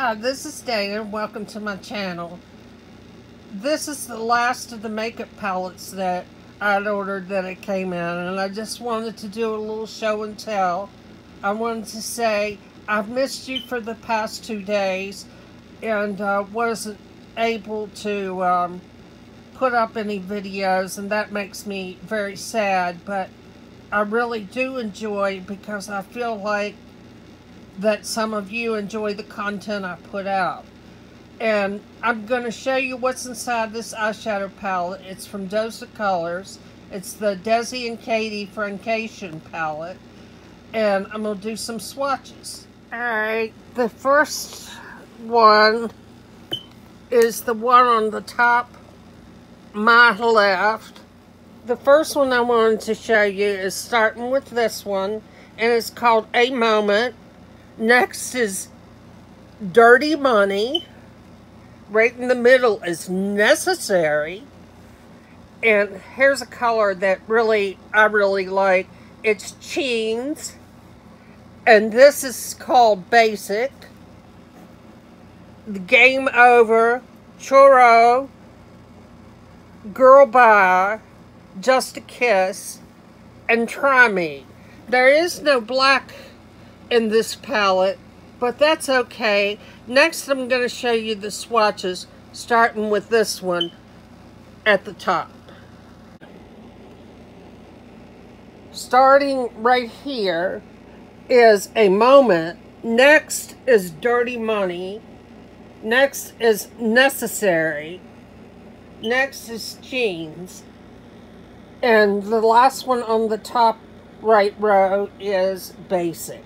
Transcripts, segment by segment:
Hi, this is Dana. Welcome to my channel. This is the last of the makeup palettes that I'd ordered that it came in, and I just wanted to do a little show and tell. I wanted to say I've missed you for the past two days and uh, wasn't able to um, put up any videos, and that makes me very sad, but I really do enjoy because I feel like that some of you enjoy the content I put out. And I'm going to show you what's inside this eyeshadow palette. It's from Dose of Colors. It's the Desi and Katy Friendcation palette. And I'm going to do some swatches. Alright, the first one is the one on the top, my left. The first one I wanted to show you is starting with this one. And it's called A Moment. Next is Dirty Money. Right in the middle is Necessary. And here's a color that really, I really like. It's Jeans. And this is called Basic. The Game Over. Churro. Girl Bye. Just a Kiss. And Try Me. There is no black in this palette, but that's okay. Next, I'm going to show you the swatches, starting with this one at the top. Starting right here is A Moment. Next is Dirty Money. Next is Necessary. Next is Jeans. And the last one on the top right row is Basic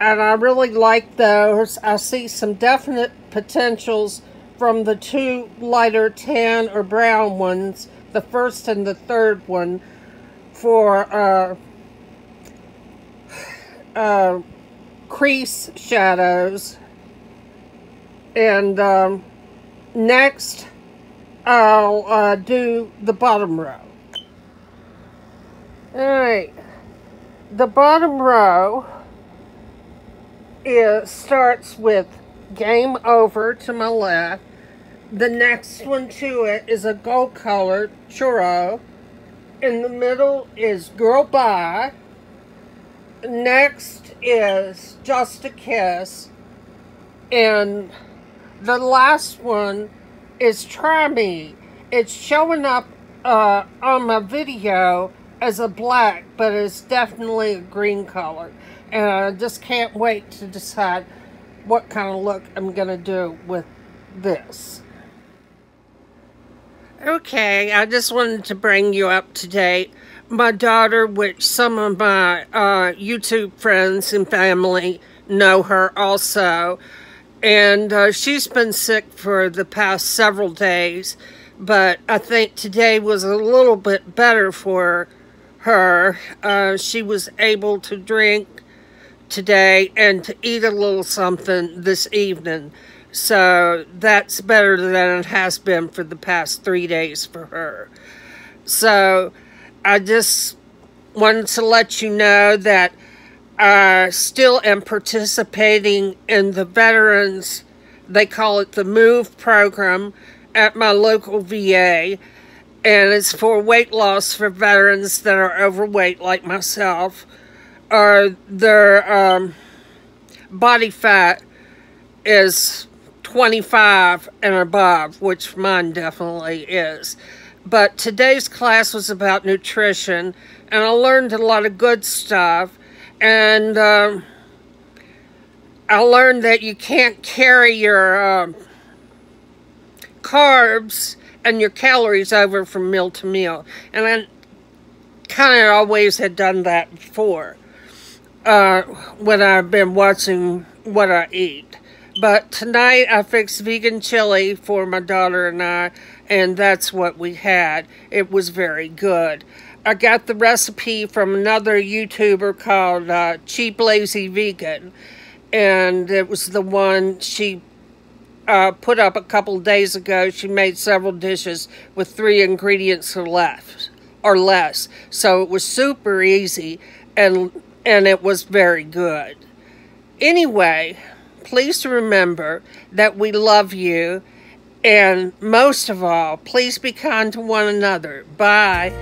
and I really like those. I see some definite potentials from the two lighter tan or brown ones, the first and the third one, for uh, uh, crease shadows. And um, next, I'll uh, do the bottom row. Alright, the bottom row it starts with game over to my left. The next one to it is a gold colored churro. In the middle is Girl Bye. Next is Just a Kiss. And the last one is Try Me. It's showing up uh, on my video as a black, but it's definitely a green color. And I just can't wait to decide what kind of look I'm going to do with this. Okay, I just wanted to bring you up to date. My daughter, which some of my uh, YouTube friends and family know her also, and uh, she's been sick for the past several days, but I think today was a little bit better for her. Uh, she was able to drink today and to eat a little something this evening. So that's better than it has been for the past three days for her. So I just wanted to let you know that I still am participating in the veterans, they call it the MOVE program at my local VA. And it's for weight loss for veterans that are overweight like myself or their um, body fat is 25 and above, which mine definitely is. But today's class was about nutrition, and I learned a lot of good stuff. And um, I learned that you can't carry your um, carbs and your calories over from meal to meal. And I kind of always had done that before uh, when I've been watching what I eat. But tonight I fixed vegan chili for my daughter and I, and that's what we had. It was very good. I got the recipe from another YouTuber called uh, Cheap Lazy Vegan, and it was the one she uh, put up a couple days ago. She made several dishes with three ingredients or less, or less. So it was super easy and and it was very good. Anyway, please remember that we love you. And most of all, please be kind to one another. Bye.